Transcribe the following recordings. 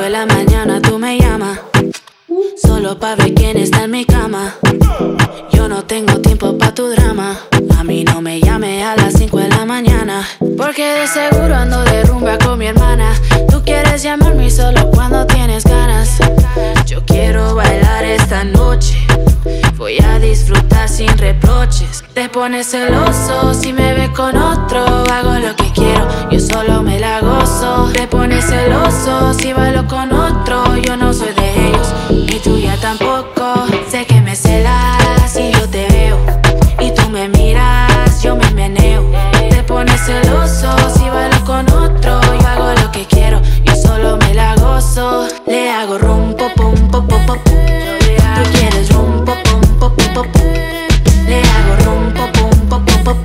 la mañana tú me llamas. Solo pa' ver quién está en mi cama. Yo no tengo tiempo pa' tu drama. A mí no me llame a las 5 de la mañana. Porque de seguro ando de rumba con mi hermana. Tú quieres llamarme solo cuando tienes ganas. Yo quiero bailar esta noche. Voy a disfrutar sin reproches. Te pones celoso si me ves con otro. Hago lo que quiero, yo solo me bailo con otro. Yo no soy de ellos, ni tuya tampoco. Sé que me celas y yo te veo. Y tú me miras, yo me meneo. Te pones celoso si bailo con otro. Yo hago lo que quiero, yo solo me la gozo. Le hago rum, pum, pum, pum, pum, pum. Tú quieres rum, pum, pum, pum, pum, pum. Le hago rum, pum, pum, pum, pum, pum.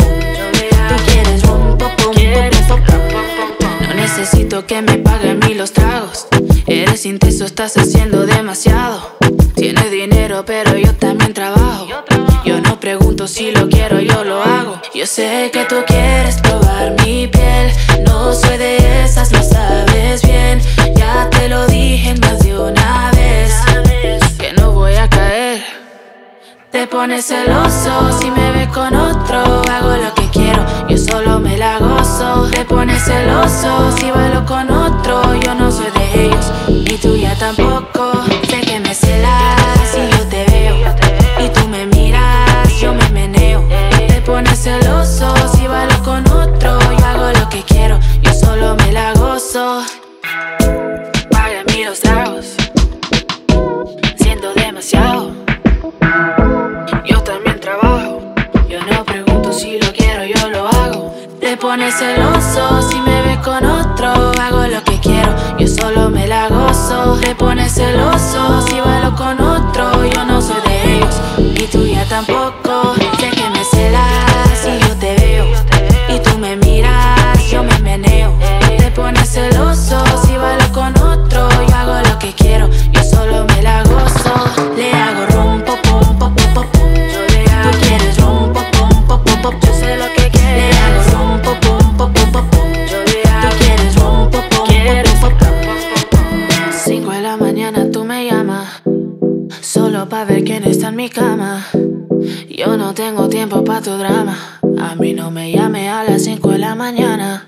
Tú quieres rum, pum, pum, pum, pum. No necesito que me paguen los tragos. Eres intenso, estás haciendo demasiado. Tienes dinero, pero yo también trabajo. Yo no pregunto si lo quiero, yo lo hago. Yo sé que tú quieres probar mi piel. No soy de esas, lo sabes bien. Ya te lo dije más de una vez. Que no voy a caer. Te pones celoso si me ves con otro. Hago lo que quiero, yo solo me la gozo. Te pones celoso Yo también trabajo. Yo no pregunto si lo quiero, yo lo hago. Te pones celoso si me ves con otro. Pa' ver quién está en mi cama. Yo no tengo tiempo pa' tu drama. A mí no me llame a las 5 de la mañana.